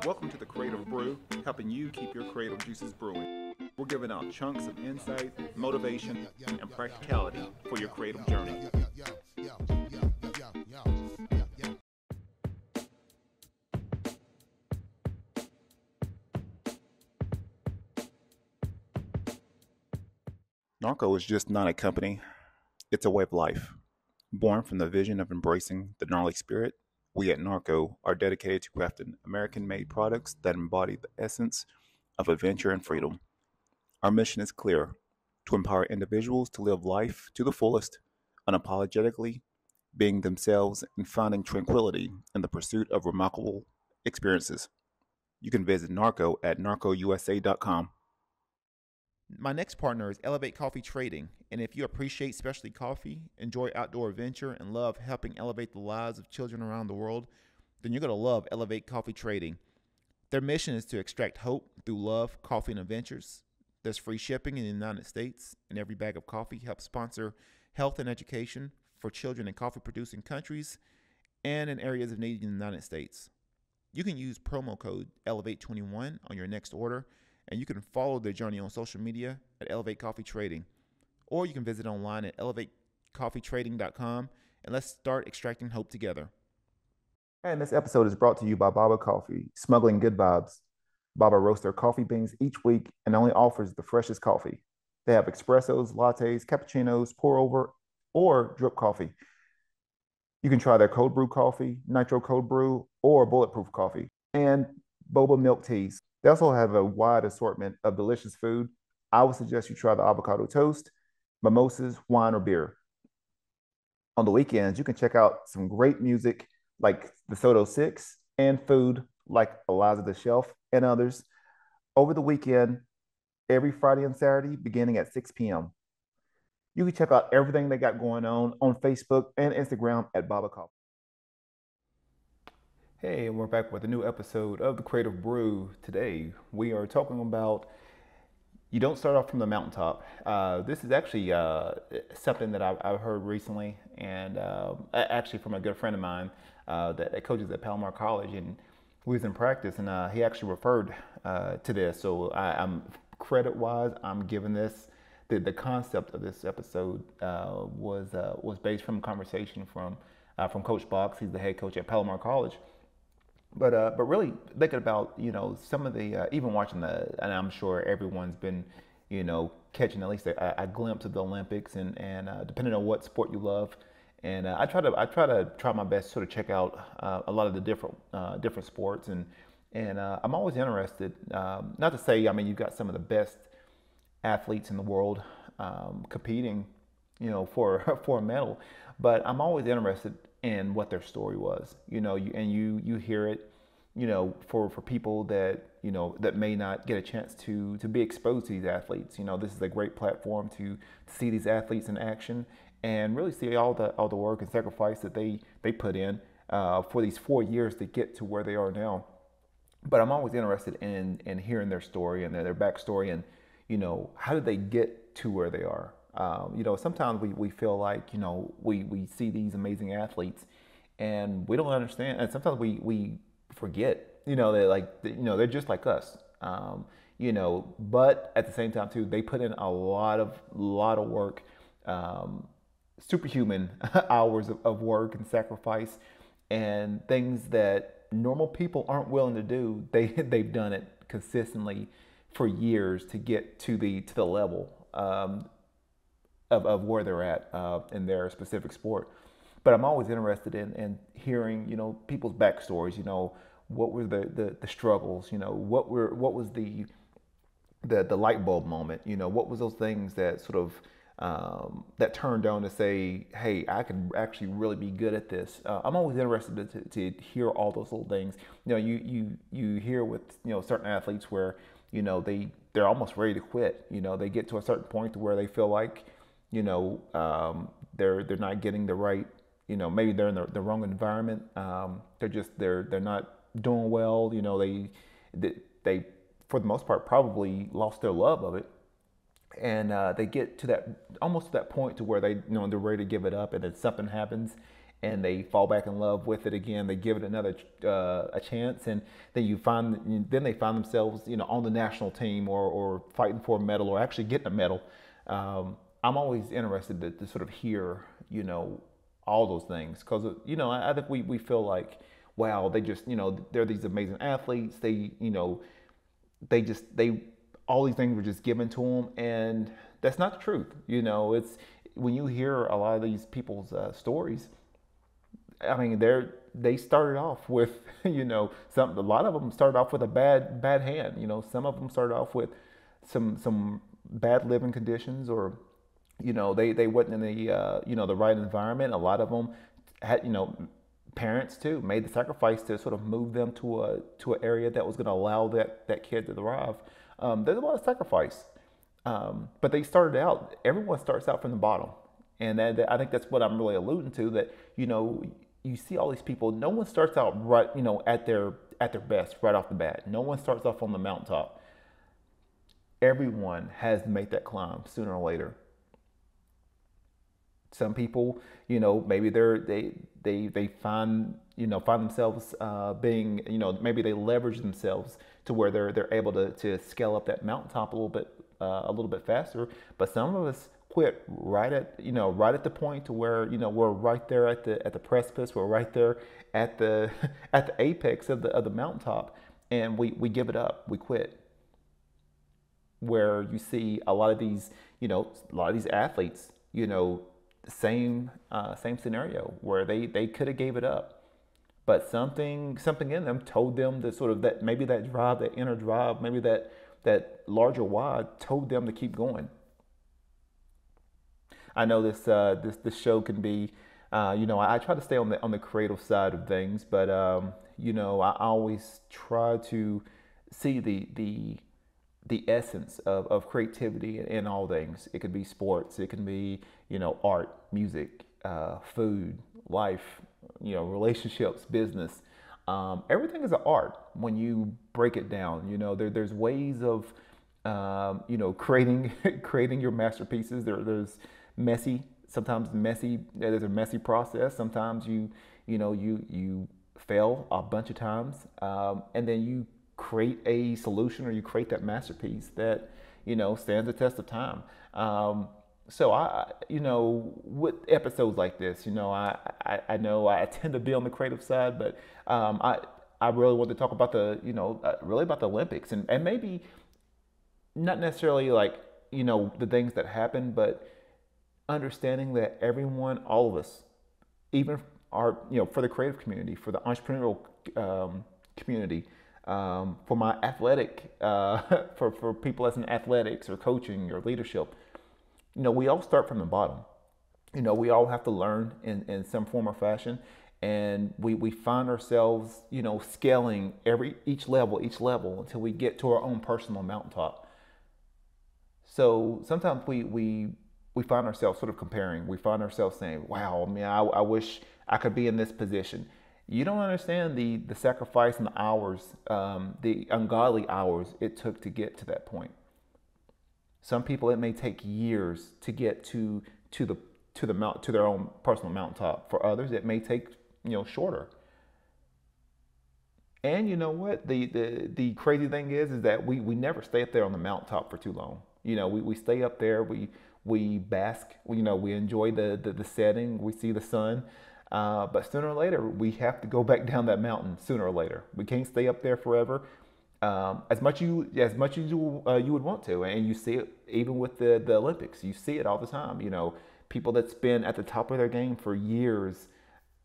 Welcome to the Creative Brew, helping you keep your creative juices brewing. We're giving out chunks of insight, motivation, and practicality for your creative journey. Narco is just not a company, it's a way of life. Born from the vision of embracing the gnarly spirit, we at Narco are dedicated to crafting American made products that embody the essence of adventure and freedom. Our mission is clear to empower individuals to live life to the fullest, unapologetically, being themselves and finding tranquility in the pursuit of remarkable experiences. You can visit Narco at narcousa.com. My next partner is Elevate Coffee Trading, and if you appreciate specialty coffee, enjoy outdoor adventure, and love helping elevate the lives of children around the world, then you're going to love Elevate Coffee Trading. Their mission is to extract hope through love, coffee, and adventures. There's free shipping in the United States, and every bag of coffee helps sponsor health and education for children in coffee producing countries and in areas of need in the United States. You can use promo code Elevate21 on your next order and you can follow their journey on social media at Elevate Coffee Trading. Or you can visit online at elevatecoffeetrading.com and let's start extracting hope together. And this episode is brought to you by Baba Coffee, smuggling good vibes. Baba roasts their coffee beans each week and only offers the freshest coffee. They have espressos, lattes, cappuccinos, pour over, or drip coffee. You can try their cold brew coffee, nitro cold brew, or bulletproof coffee, and boba milk teas. They also have a wide assortment of delicious food. I would suggest you try the avocado toast, mimosas, wine, or beer. On the weekends, you can check out some great music like the Soto Six and food like Eliza the Shelf and others over the weekend, every Friday and Saturday, beginning at 6 p.m. You can check out everything they got going on on Facebook and Instagram at Baba. Hey, and we're back with a new episode of the Creative Brew. Today, we are talking about you don't start off from the mountaintop. Uh, this is actually uh, something that I've, I've, heard recently, and uh, actually from a good friend of mine uh, that, that, coaches at Palomar College, and we was in practice, and uh, he actually referred uh, to this. So I, am credit-wise, I'm giving this. The, the concept of this episode was was based from a conversation from from Coach Box. He's the head coach at Palomar College but uh, but really thinking about you know some of the uh, even watching the and I'm sure everyone's been you know catching at least a, a glimpse of the Olympics and and uh, depending on what sport you love. And uh, I try to I try to try my best to sort of check out uh, a lot of the different uh, different sports. And and I'm always interested um, not to say I mean you've got some of the best athletes in the world um, competing you know for for a medal. But I'm always interested and what their story was. You know, you, and you you hear it, you know, for for people that you know that may not get a chance to to be exposed to these athletes. You know, this is a great platform to, to see these athletes in action and really see all the all the work and sacrifice that they they put in uh, for these four years to get to where they are now. But I'm always interested in in hearing their story and their, their backstory and you know how did they get to where they are um, you know, sometimes we, we feel like, you know, we, we see these amazing athletes and we don't understand. And sometimes we, we forget, you know, they're like, you know, they're just like us. Um, you know, but at the same time too, they put in a lot of, lot of work, um, superhuman hours of, of work and sacrifice and things that normal people aren't willing to do. They, they've done it consistently for years to get to the, to the level. Um, of, of where they're at uh, in their specific sport. But I'm always interested in, in hearing, you know, people's backstories. You know, what were the, the, the struggles? You know, what were what was the the the light bulb moment? You know, what was those things that sort of um, that turned on to say, hey, I can actually really be good at this. Uh, I'm always interested to, to, hear all those little things. You know, you you you hear with you know certain athletes where you know they they're almost ready to quit. You know, they get to a certain point where they feel like you know, um, they're they're not getting the right, you know, maybe they're in the, the wrong environment. Um, they're just they're they're not doing well. You know, they, they they for the most part probably lost their love of it, and uh, they get to that almost to that point to where they you know they're ready to give it up, and then something happens, and they fall back in love with it again. They give it another uh, a chance, and then you find then they find themselves you know on the national team or, or fighting for a medal or actually getting a medal. Um, I'm always interested to, to, sort of hear you know all those things because you know I, I think we we feel like wow they just you know they're these amazing athletes they you know they just they all these things were just given to them and that's not the truth you know it's when you hear a lot of these people's uh, stories I mean, they're they started off with you know some a lot of them started off with a bad bad hand. You know, some of them started off with some some bad living conditions or you know they they wasn't in the uh, you know the right environment. A lot of them had you know parents too made the sacrifice to sort of move them to a to an area that was going to allow that that kid to thrive. Um, there's a lot of sacrifice, um, but they started out. Everyone starts out from the bottom, and that, I think that's what I'm really alluding to. That you know you see all these people. No one starts out right, you know, at their at their best right off the bat. No one starts off on the mountaintop. Everyone has to make that climb sooner or later. Some people, you know, maybe they're they they they find you know find themselves uh, being you know maybe they leverage themselves to where they're they're able to to scale up that mountaintop a little bit uh, a little bit faster. But some of us quit right at you know right at the point to where you know we're right there at the at the precipice we're right there at the at the apex of the of the mountaintop and we we give it up we quit where you see a lot of these you know a lot of these athletes you know same uh, same scenario where they they could have gave it up. But something something in them told them that sort of that maybe that drive that inner drive maybe that that larger why told them to keep going. I know this uh, this this show can be, uh, you know, I, I, try to stay on the on the creative side of things, but um, you know, I always try to see the the the essence of, of creativity in, all things. It could be sports, it can be you know art, music, uh, food, life, you know, relationships, business. Um, everything is an art when you break it down. You know, there, there's ways of um, you know creating creating your masterpieces. There, there's messy. Sometimes messy. There's a messy process. Sometimes you, you know, you you fail a bunch of times, um, and then you create a solution or you create that masterpiece that you know stands the test of time. Um, so I, you know, with episodes like this, you know, I, I, I know I tend to be on the creative side, but um, I, I really want to talk about the, you know, uh, really about the Olympics and, and maybe not necessarily like, you know, the things that happen, but understanding that everyone, all of us, even our, you know, for the creative community, for the entrepreneurial um, community, um, for my athletic, uh, for, for people as in athletics or coaching or leadership, you know, we all start from the bottom. You know, we all have to learn in, in some form or fashion. And we, we find ourselves, you know, scaling every each level, each level until we get to our own personal mountaintop. So sometimes we, we we find ourselves sort of comparing. We find ourselves saying, wow, I mean, I, I wish I could be in this position. You don't understand the, the sacrifice and the hours, um, the ungodly hours it took to get to that point. Some people, it may take years to get to, to, the, to, the mount, to their own personal mountaintop. For others, it may take you know, shorter. And you know what? The, the, the crazy thing is, is that we, we never stay up there on the mountaintop for too long. You know, we, we stay up there, we, we bask, you know, we enjoy the, the, the setting, we see the sun. Uh, but sooner or later, we have to go back down that mountain sooner or later. We can't stay up there forever. Um, as much you as much as you uh, you would want to, and you see it even with the the Olympics. You see it all the time. You know, people that's been at the top of their game for years,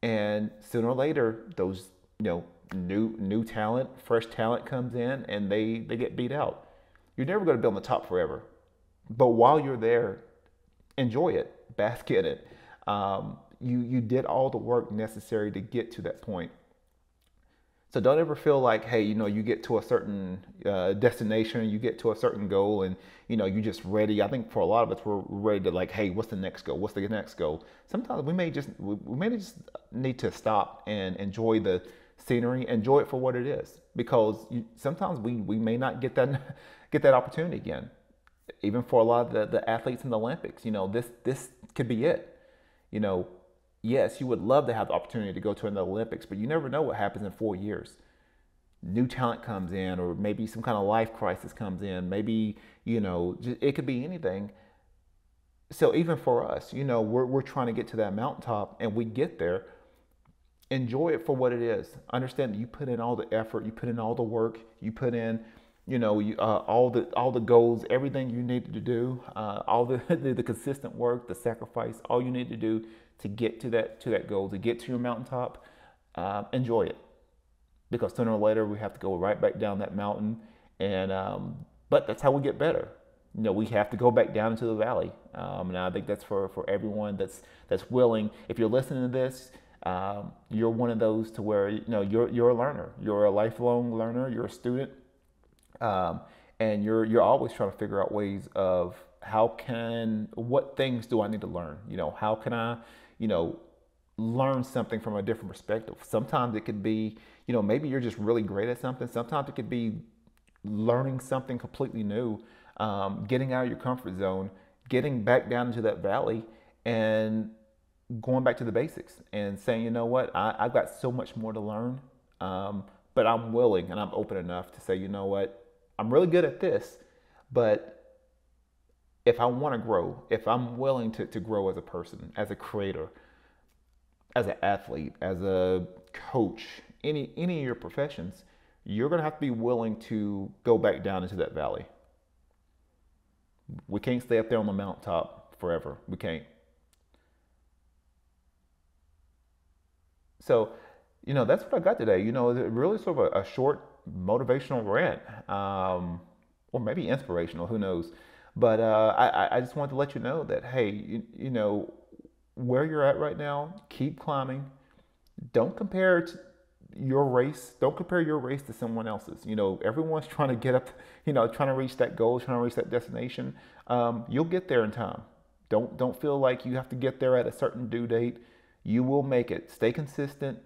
and sooner or later, those you know new new talent, fresh talent comes in, and they they get beat out. You're never going to be on the top forever. But while you're there, enjoy it, bask in it. Um, you you did all the work necessary to get to that point. So don't ever feel like, hey, you know, you get to a certain uh, destination, you get to a certain goal, and you know, you're just ready. I think for a lot of us, we're ready to like, hey, what's the next goal? What's the next goal? Sometimes we may just we may just need to stop and enjoy the scenery, enjoy it for what it is, because you, sometimes we we may not get that get that opportunity again even for a lot of the, the athletes in the Olympics, you know, this this could be it. You know, yes, you would love to have the opportunity to go to another Olympics, but you never know what happens in four years. New talent comes in, or maybe some kind of life crisis comes in. Maybe, you know, it could be anything. So even for us, you know, we're, we're trying to get to that mountaintop and we get there. Enjoy it for what it is. Understand that you put in all the effort, you put in all the work, you put in, you know, you, uh, all the all the goals, everything you needed to do, uh, all the, the the consistent work, the sacrifice, all you need to do to get to that to that goal, to get to your mountaintop, uh, enjoy it, because sooner or later we have to go right back down that mountain, and um, but that's how we get better. You know, we have to go back down into the valley, um, and I think that's for for everyone that's that's willing. If you're listening to this, um, you're one of those to where you know you're you're a learner, you're a lifelong learner, you're a student, um, and you're you're always trying to figure out ways of how can what things do I need to learn? You know, how can I you know, learn something from a different perspective. Sometimes it could be, you know, maybe you're just really great at something. Sometimes it could be learning something completely new, um, getting out of your comfort zone, getting back down into that valley, and going back to the basics and saying, you know what, I, have got so much more to learn, um, but I'm willing and I'm open enough to say, you know what, I'm really good at this, but if I want to grow, if I'm willing to, to grow as a person, as a creator, as an athlete, as a coach, any any of your professions, you're to have to be willing to go back down into that valley. We can't stay up there on the mountaintop forever. We can't. So, you know, that's what I got today. You know, it really sort of a, a short motivational rant, um, or maybe inspirational. Who knows? But uh, I, I just wanted to let you know that, hey, you, you know, where you're at right now, keep climbing. Don't compare your race. Don't compare your race to someone else's. You know, everyone's trying to get up, you know, trying to reach that goal, trying to reach that destination. Um, you'll get there in time. Don't don't feel like you have to get there at a certain due date. You will make it. Stay consistent.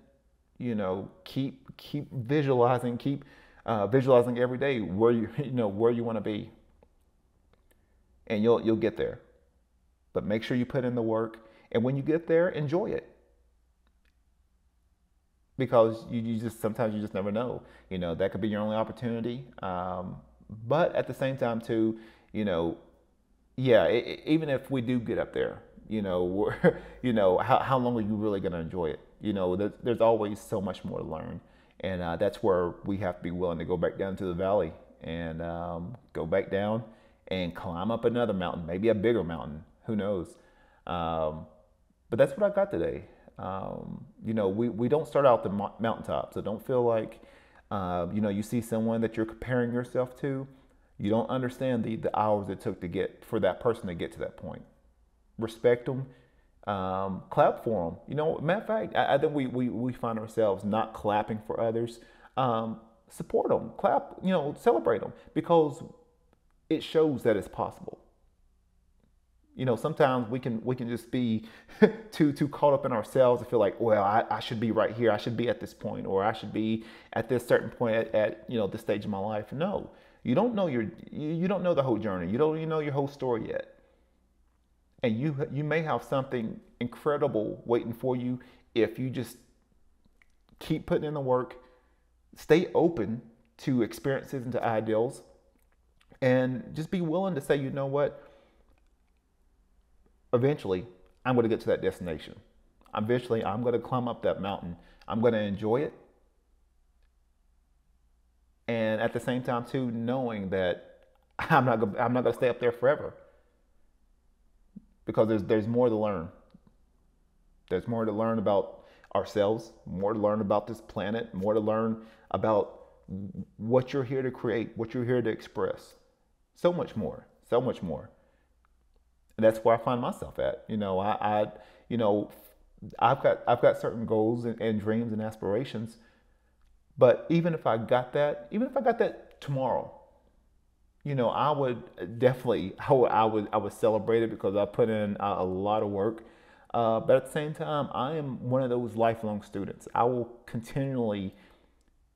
You know, keep keep visualizing, keep uh, visualizing every day where you you know where you want to be and you'll you'll get there. But make sure you put in the work, and when you get there, enjoy it. Because you, you just sometimes you just never know. You know that could be your only opportunity. Um, but at the same time, too, you know, yeah, it, even if we do get up there, you know, you know, how, how long are you really going to enjoy it? You know, there's, there's always so much more to learn, and uh, that's where we have to be willing to go back down to the valley and um, go back down and climb up another mountain, maybe a bigger mountain. Who knows? Um, but that's what I got today. Um, you know, we, we don't start out the mountaintop, so don't feel like, uh, you know, you see someone that you're comparing yourself to. You don't understand the, the hours it took to get for that person to get to that point. Respect them, um, clap for them. You know, matter of fact, I, I, think we, we, we find ourselves not clapping for others. Um, support them, clap, you know, celebrate them because it shows that it's possible. You know, sometimes we can we can just be too too caught up in ourselves and feel like, well, I, I should be right here. I should be at this point, or I should be at this certain point at, at you know this stage of my life. No, you don't know your you, you don't know the whole journey. You don't even know your whole story yet. And you you may have something incredible waiting for you if you just keep putting in the work, stay open to experiences and to ideals, and just be willing to say, you know what? Eventually, I'm going to get to that destination. Eventually, I'm going to climb up that mountain. I'm going to enjoy it. And at the same time, too, knowing that I'm not, I'm not going to stay up there forever because there's, there's more to learn. There's more to learn about ourselves, more to learn about this planet, more to learn about what you're here to create, what you're here to express. So much more, so much more. And that's where I find myself at. You know, I, I you know, I've got I've got certain goals and, and dreams and aspirations. But even if I got that, even if I got that tomorrow, you know, I would definitely, I would, I would, I would celebrate it because I put in a, a lot of work. Uh, but at the same time, I am one of those lifelong students. I will continually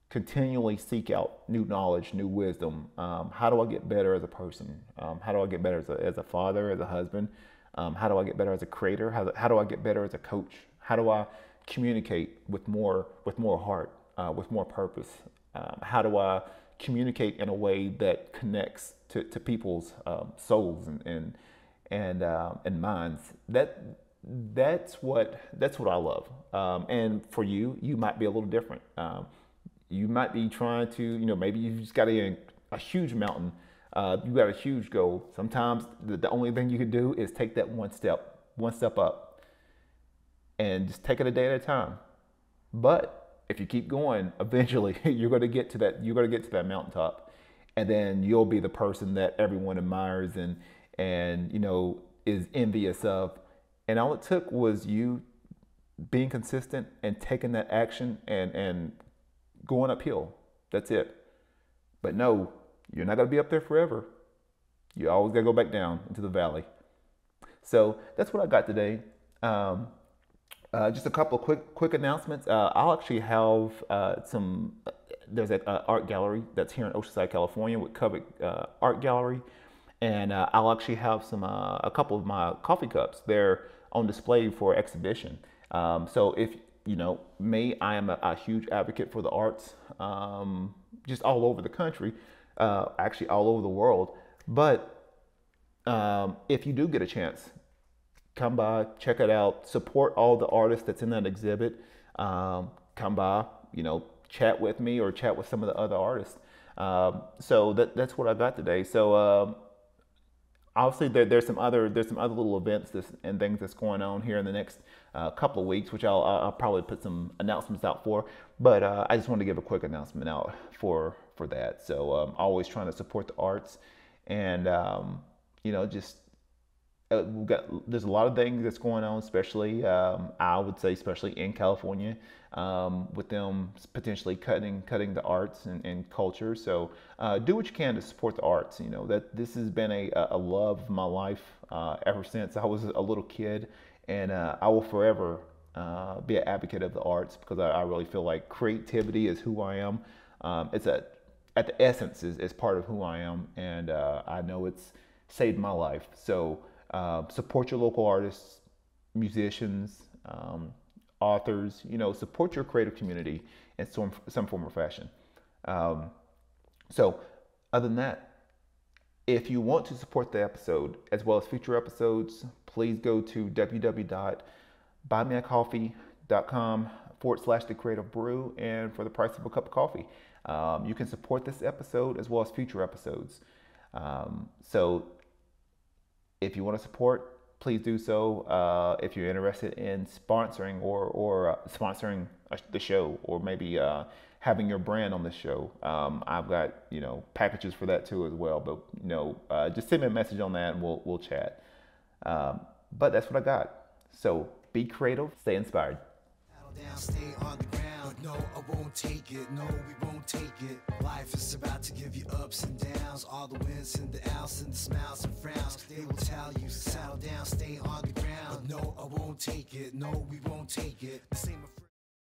continually seek out new knowledge, new wisdom. Um, how do I get better as a person? Um, how do I get better as a, as a father, as a husband? Um, how do I get better as a creator? How, how do I get better as a coach? How do I communicate with more with more heart, uh, with more purpose? Um, how do I communicate in a way that connects to, to people's um, souls and and and, uh, and minds? That that's what that's what I love. Um, and for you, you might be a little different. Um, you might be trying to, you know, maybe you've just got a, a huge mountain. Uh, you got a huge goal. Sometimes the, the only thing you can do is take that one step, one step up, and just take it a day at a time. But if you keep going, eventually you're going to get to that. You're going to get to that mountaintop, and then you'll be the person that everyone admires and and you know is envious of. And all it took was you being consistent and taking that action and and going uphill. That's it. But no, you're not going to be up there forever. You always got to go back down into the valley. So that's what I got today. Um, uh, just a couple of quick quick announcements. Uh, I'll actually have uh, some. There's an art gallery that's here in Oceanside, California, with Covet uh, Art Gallery, and uh, I'll actually have some uh, a couple of my coffee cups. They're on display for exhibition. Um, so if you know me, I am a, a huge advocate for the arts, um, just all over the country, uh, actually all over the world. But um, if you do get a chance, come by, check it out, support all the artists that's in that exhibit. Um, come by, you know, chat with me or chat with some of the other artists. Um, so that, that's what I got today. So um, obviously there, there's some other there's some other little events this, and things that's going on here in the next uh, couple of weeks, which I'll, I'll probably put some announcements out for. But uh, I just wanted to give a quick announcement out for for that. So um, always trying to support the arts, and um, you know just uh, we've got there's a lot of things that's going on, especially um, I would say, especially in California, um, with them potentially cutting cutting the arts and, and culture. So uh, do what you can to support the arts. You know that this has been a, a love of my life uh, ever since I was a little kid, and uh, I will forever uh, be an advocate of the arts because I, I, really feel like creativity is who I am. Um, it's a at the essence is, is part of who I am, and I know it's saved my life. So. Uh, support your local artists, musicians, um, authors. You know, support your creative community in some some form or fashion. Um, so, other than that, if you want to support the episode as well as future episodes, please go to www.buymeacoffee.com forward slash the creative brew and for the price of a cup of coffee. Um, you can support this episode as well as future episodes. Um, so if you want to support, please do so. Uh, if you're interested in sponsoring or or uh, sponsoring the show, or maybe uh, having your brand on the show, um, I've got you know packages for that too as well. But you know, uh, just send me a message on that, and we'll we'll chat. Um, but that's what I got. So be creative, stay inspired no, I won't take it. No, we won't take it. Life is about to give you ups and downs, all the wins and the outs and the smiles and frowns. They will tell you, to settle down, stay on the ground. But no, I won't take it. No, we won't take it. The same